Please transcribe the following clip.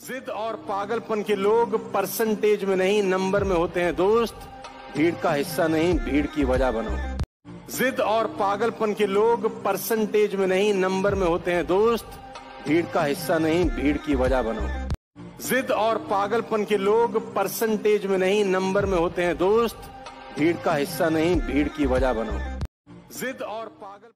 जिद और पागलपन के लोग परसेंटेज में नहीं नंबर में होते हैं दोस्त। भीड़ का हिस्सा नहीं, भीड़ की वजह बनो। जिद और पागलपन के लोग परसेंटेज में नहीं नंबर में होते हैं दोस्त। भीड़ का हिस्सा नहीं, भीड़ की वजह बनो। जिद और पागलपन के लोग परसेंटेज में नहीं नंबर में होते हैं दोस्त। भीड़ का हिस्सा नहीं, भीड़ की वजह बनो। जिद और पागल